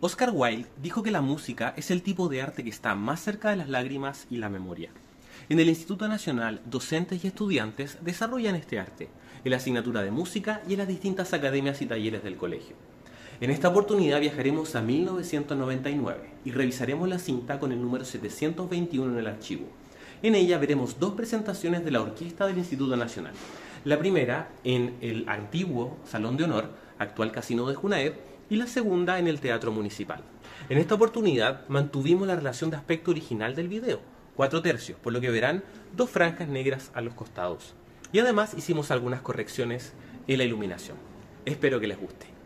Oscar Wilde dijo que la música es el tipo de arte que está más cerca de las lágrimas y la memoria. En el Instituto Nacional, docentes y estudiantes desarrollan este arte, en la asignatura de música y en las distintas academias y talleres del colegio. En esta oportunidad viajaremos a 1999 y revisaremos la cinta con el número 721 en el archivo. En ella veremos dos presentaciones de la orquesta del Instituto Nacional. La primera en el antiguo Salón de Honor, actual Casino de Junaed, y la segunda en el Teatro Municipal. En esta oportunidad mantuvimos la relación de aspecto original del video, cuatro tercios, por lo que verán dos franjas negras a los costados. Y además hicimos algunas correcciones en la iluminación. Espero que les guste.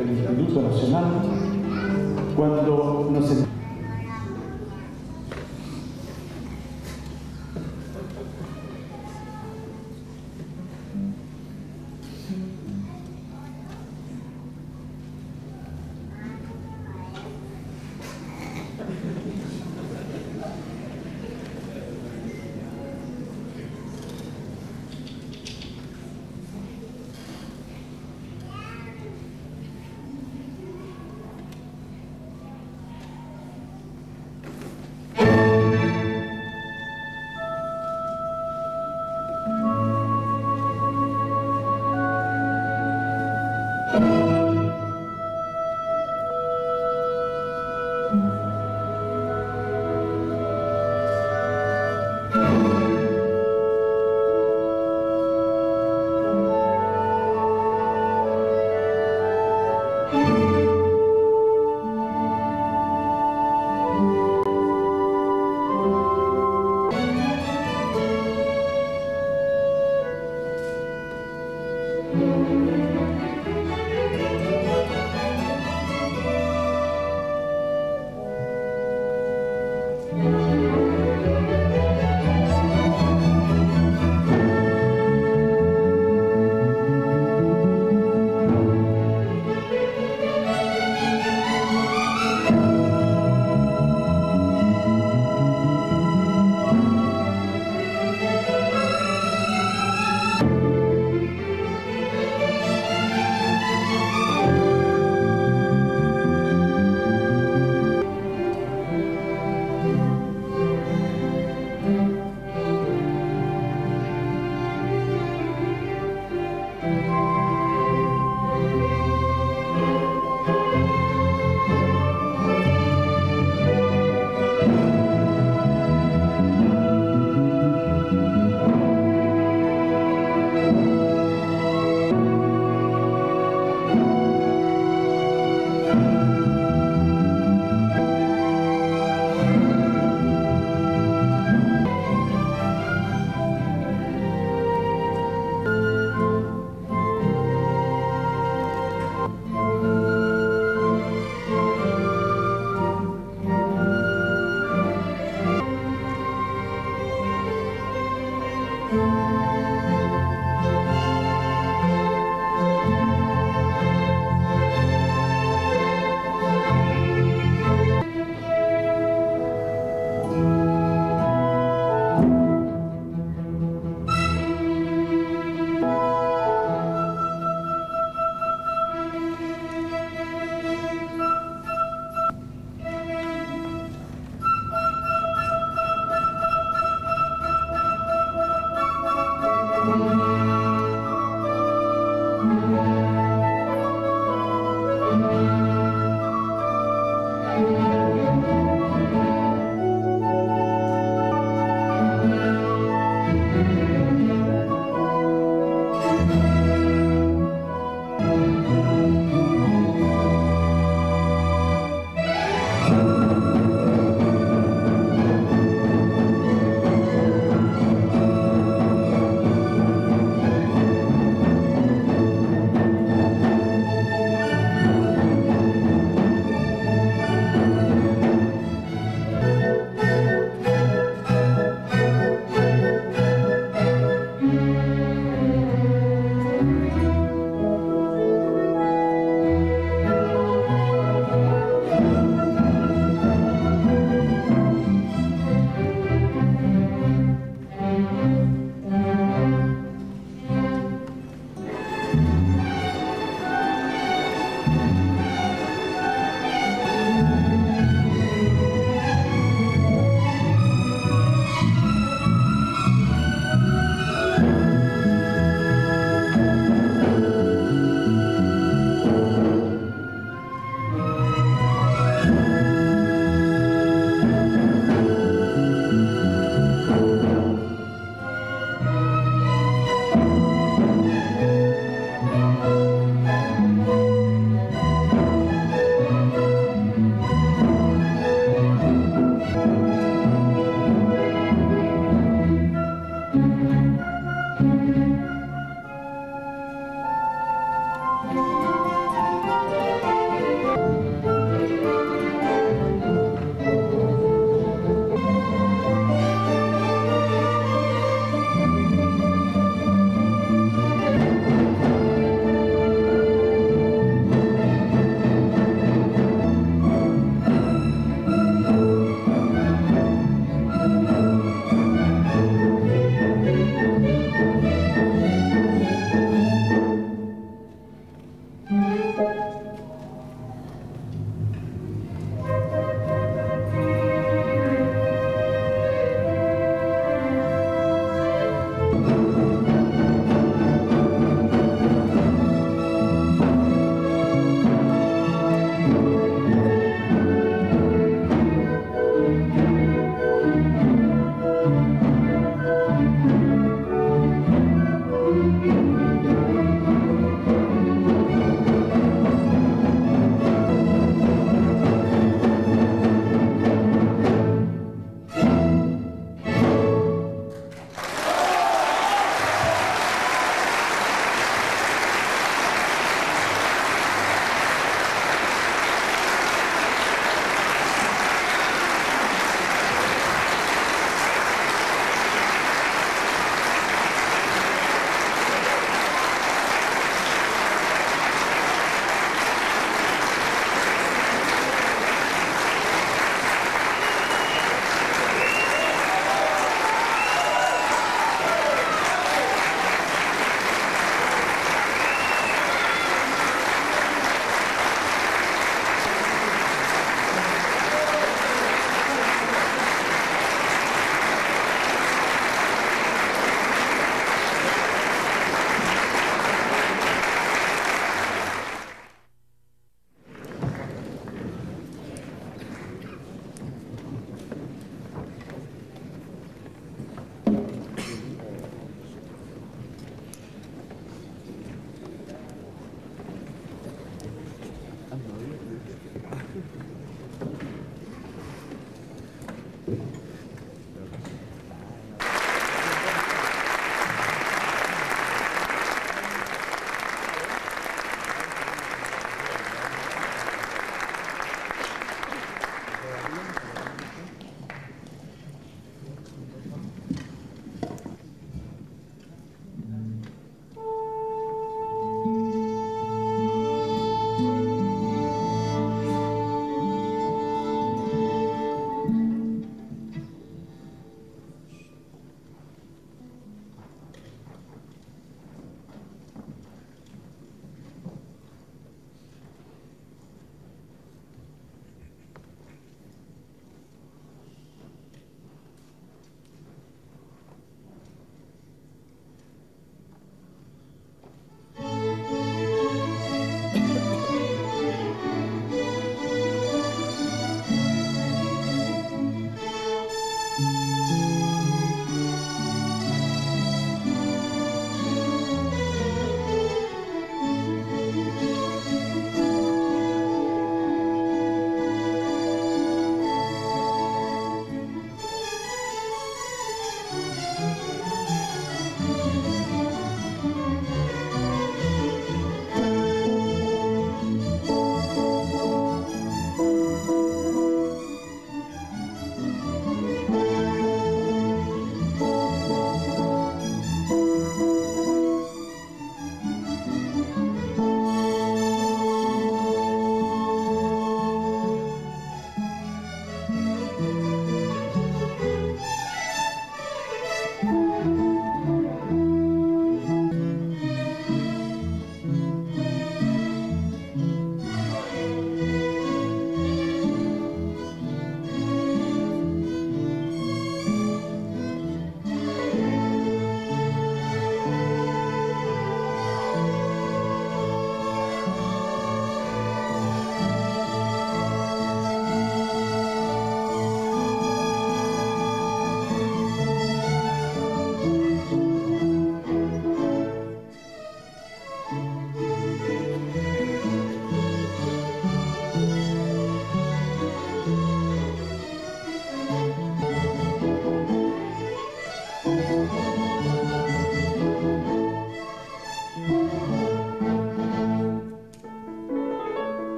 Del Instituto Nacional. Cuando nos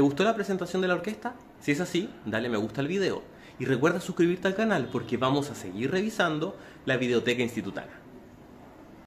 ¿Te gustó la presentación de la orquesta? Si es así, dale me gusta al video y recuerda suscribirte al canal porque vamos a seguir revisando la videoteca institutana.